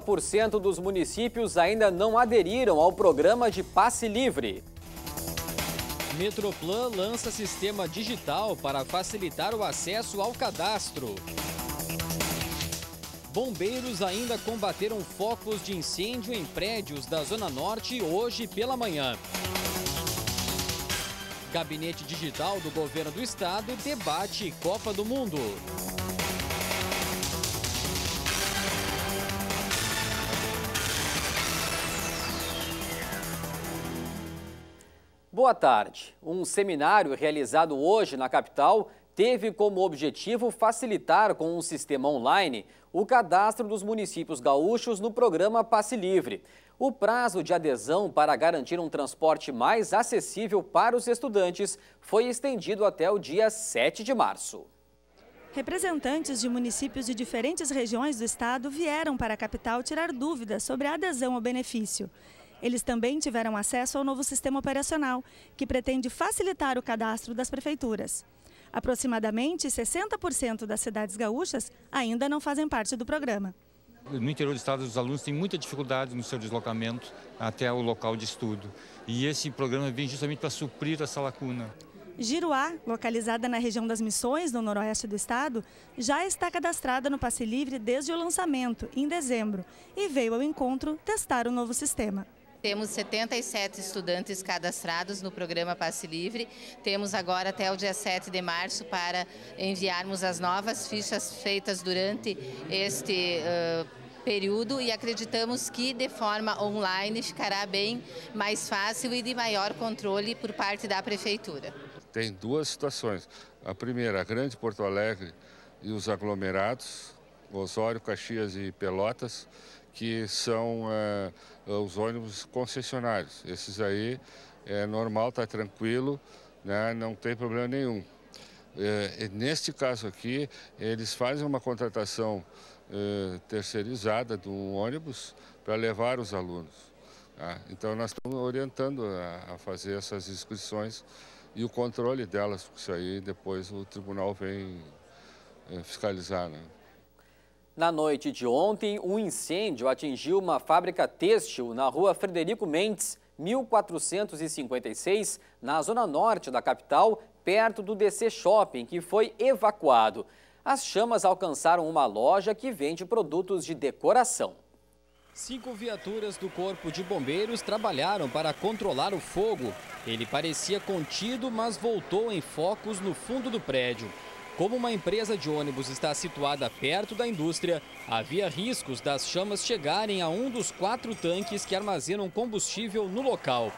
60% dos municípios ainda não aderiram ao programa de passe livre. Metroplan lança sistema digital para facilitar o acesso ao cadastro. Bombeiros ainda combateram focos de incêndio em prédios da Zona Norte hoje pela manhã. Gabinete Digital do Governo do Estado debate Copa do Mundo. Boa tarde. Um seminário realizado hoje na capital teve como objetivo facilitar com um sistema online o cadastro dos municípios gaúchos no programa Passe Livre. O prazo de adesão para garantir um transporte mais acessível para os estudantes foi estendido até o dia 7 de março. Representantes de municípios de diferentes regiões do estado vieram para a capital tirar dúvidas sobre a adesão ao benefício. Eles também tiveram acesso ao novo sistema operacional, que pretende facilitar o cadastro das prefeituras. Aproximadamente 60% das cidades gaúchas ainda não fazem parte do programa. No interior do estado, os alunos têm muita dificuldade no seu deslocamento até o local de estudo. E esse programa vem justamente para suprir essa lacuna. Giruá, localizada na região das Missões, no noroeste do estado, já está cadastrada no Passe Livre desde o lançamento, em dezembro, e veio ao encontro testar o novo sistema. Temos 77 estudantes cadastrados no programa Passe Livre. Temos agora até o dia 7 de março para enviarmos as novas fichas feitas durante este uh, período e acreditamos que de forma online ficará bem mais fácil e de maior controle por parte da Prefeitura. Tem duas situações. A primeira, a Grande Porto Alegre e os aglomerados, Osório, Caxias e Pelotas, que são uh, os ônibus concessionários. Esses aí é normal, está tranquilo, né, não tem problema nenhum. É, neste caso aqui, eles fazem uma contratação é, terceirizada de um ônibus para levar os alunos. Tá? Então, nós estamos orientando a, a, fazer essas inscrições e o controle delas, porque isso aí depois o tribunal vem é, fiscalizar. Né? Na noite de ontem, um incêndio atingiu uma fábrica têxtil na rua Frederico Mendes, 1456, na zona norte da capital, perto do DC Shopping, que foi evacuado. As chamas alcançaram uma loja que vende produtos de decoração. Cinco viaturas do Corpo de Bombeiros trabalharam para controlar o fogo. Ele parecia contido, mas voltou em focos no fundo do prédio. Como uma empresa de ônibus está situada perto da indústria, havia riscos das chamas chegarem a um dos quatro tanques que armazenam combustível no local.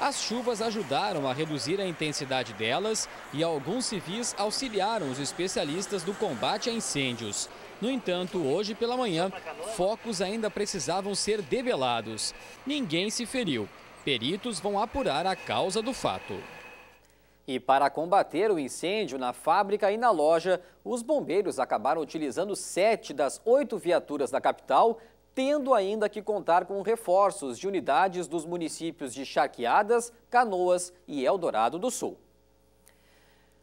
As chuvas ajudaram a reduzir a intensidade delas e alguns civis auxiliaram os especialistas do combate a incêndios. No entanto, hoje pela manhã, focos ainda precisavam ser develados. Ninguém se feriu. Peritos vão apurar a causa do fato. E para combater o incêndio na fábrica e na loja, os bombeiros acabaram utilizando sete das oito viaturas da capital, tendo ainda que contar com reforços de unidades dos municípios de Charqueadas, Canoas e Eldorado do Sul.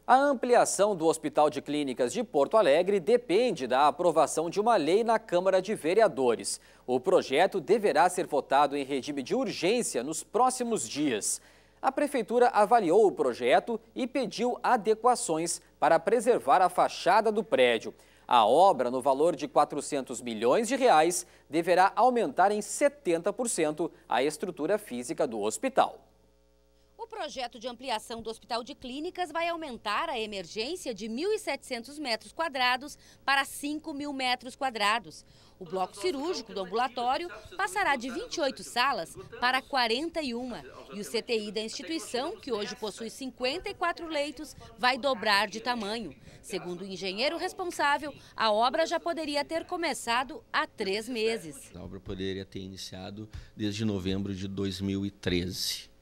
A ampliação do Hospital de Clínicas de Porto Alegre depende da aprovação de uma lei na Câmara de Vereadores. O projeto deverá ser votado em regime de urgência nos próximos dias a Prefeitura avaliou o projeto e pediu adequações para preservar a fachada do prédio. A obra, no valor de 400 milhões de reais, deverá aumentar em 70% a estrutura física do hospital. O projeto de ampliação do Hospital de Clínicas vai aumentar a emergência de 1.700 metros quadrados para 5 mil metros quadrados. O bloco cirúrgico do ambulatório passará de 28 salas para 41 e o CTI da instituição, que hoje possui 54 leitos, vai dobrar de tamanho. Segundo o engenheiro responsável, a obra já poderia ter começado há três meses. A obra poderia ter iniciado desde novembro de 2013.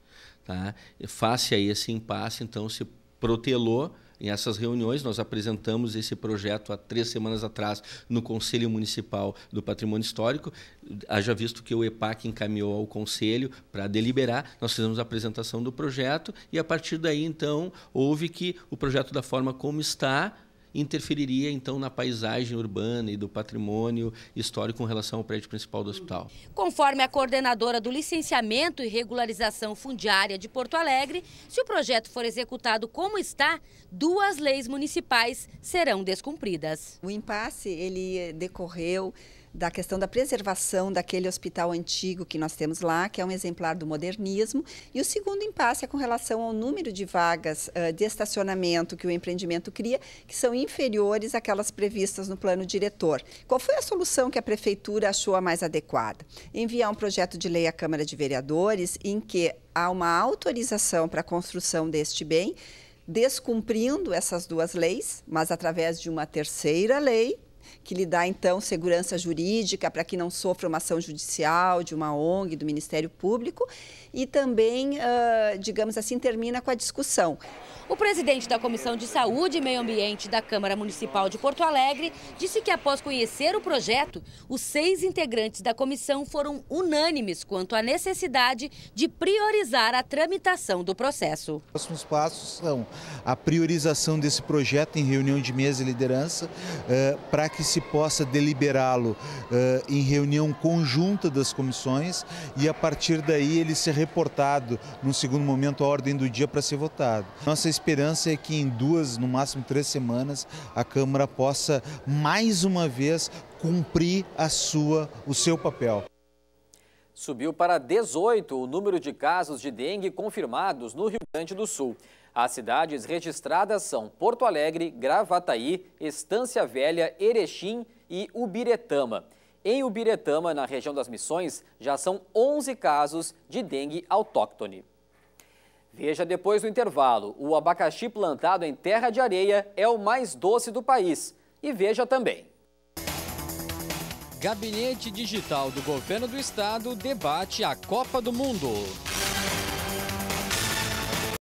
Tá? Face a esse impasse, então, se protelou em essas reuniões. Nós apresentamos esse projeto há três semanas atrás no Conselho Municipal do Patrimônio Histórico. Haja visto que o EPAC encaminhou ao Conselho para deliberar, nós fizemos a apresentação do projeto e, a partir daí, então, houve que o projeto, da forma como está, interferiria então na paisagem urbana e do patrimônio histórico com relação ao prédio principal do hospital. Conforme a coordenadora do licenciamento e regularização fundiária de Porto Alegre, se o projeto for executado como está, duas leis municipais serão descumpridas. O impasse ele decorreu da questão da preservação daquele hospital antigo que nós temos lá, que é um exemplar do modernismo, e o segundo impasse é com relação ao número de vagas uh, de estacionamento que o empreendimento cria, que são inferiores àquelas previstas no plano diretor. Qual foi a solução que a prefeitura achou a mais adequada? Enviar um projeto de lei à Câmara de Vereadores em que há uma autorização para a construção deste bem, descumprindo essas duas leis, mas através de uma terceira lei que lhe dá, então, segurança jurídica para que não sofra uma ação judicial de uma ONG, do Ministério Público, e também, uh, digamos assim, termina com a discussão. O presidente da Comissão de Saúde e Meio Ambiente da Câmara Municipal de Porto Alegre disse que, após conhecer o projeto, os seis integrantes da comissão foram unânimes quanto à necessidade de priorizar a tramitação do processo. Os próximos passos são a priorização desse projeto em reunião de mesa e liderança, uh, para que se possa deliberá-lo uh, em reunião conjunta das comissões e, a partir daí, ele ser reportado, no segundo momento, à ordem do dia para ser votado. Nossa esperança é que em duas, no máximo três semanas, a Câmara possa mais uma vez cumprir a sua, o seu papel. Subiu para 18 o número de casos de dengue confirmados no Rio Grande do Sul. As cidades registradas são Porto Alegre, Gravataí, Estância Velha, Erechim e Ubiretama. Em Ubiretama, na região das Missões, já são 11 casos de dengue autóctone. Veja depois do intervalo, o abacaxi plantado em terra de areia é o mais doce do país. E veja também. Gabinete Digital do Governo do Estado debate a Copa do Mundo.